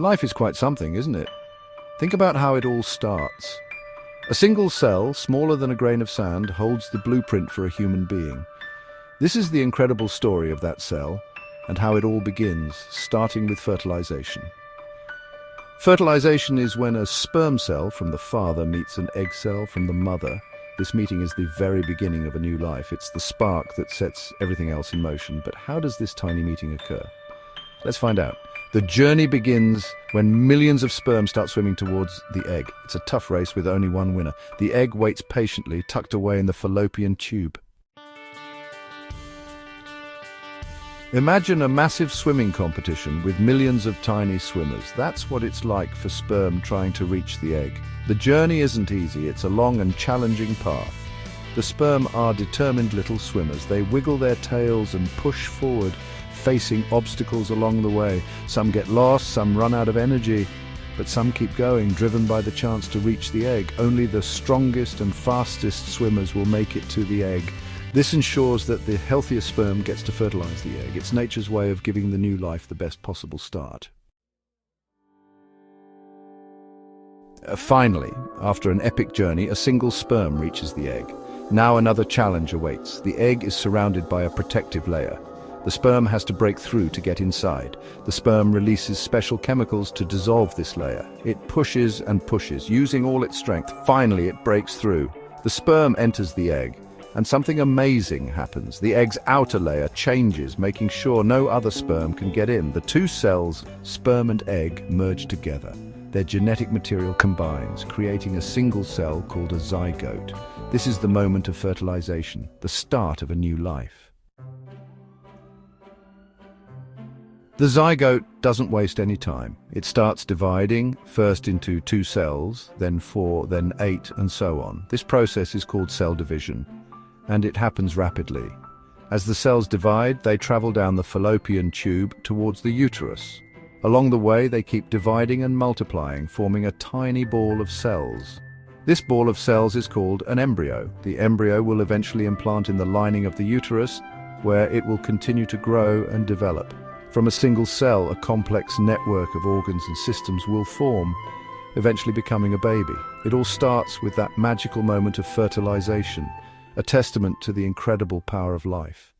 Life is quite something, isn't it? Think about how it all starts. A single cell, smaller than a grain of sand, holds the blueprint for a human being. This is the incredible story of that cell and how it all begins, starting with fertilization. Fertilization is when a sperm cell from the father meets an egg cell from the mother. This meeting is the very beginning of a new life. It's the spark that sets everything else in motion. But how does this tiny meeting occur? Let's find out. The journey begins when millions of sperm start swimming towards the egg. It's a tough race with only one winner. The egg waits patiently, tucked away in the fallopian tube. Imagine a massive swimming competition with millions of tiny swimmers. That's what it's like for sperm trying to reach the egg. The journey isn't easy, it's a long and challenging path. The sperm are determined little swimmers. They wiggle their tails and push forward, facing obstacles along the way. Some get lost, some run out of energy, but some keep going, driven by the chance to reach the egg. Only the strongest and fastest swimmers will make it to the egg. This ensures that the healthiest sperm gets to fertilize the egg. It's nature's way of giving the new life the best possible start. Uh, finally, after an epic journey, a single sperm reaches the egg. Now another challenge awaits. The egg is surrounded by a protective layer. The sperm has to break through to get inside. The sperm releases special chemicals to dissolve this layer. It pushes and pushes, using all its strength. Finally, it breaks through. The sperm enters the egg and something amazing happens. The egg's outer layer changes, making sure no other sperm can get in. The two cells, sperm and egg, merge together. Their genetic material combines, creating a single cell called a zygote. This is the moment of fertilization, the start of a new life. The zygote doesn't waste any time. It starts dividing, first into two cells, then four, then eight, and so on. This process is called cell division and it happens rapidly. As the cells divide, they travel down the fallopian tube towards the uterus. Along the way, they keep dividing and multiplying, forming a tiny ball of cells. This ball of cells is called an embryo. The embryo will eventually implant in the lining of the uterus, where it will continue to grow and develop. From a single cell, a complex network of organs and systems will form, eventually becoming a baby. It all starts with that magical moment of fertilization, a testament to the incredible power of life.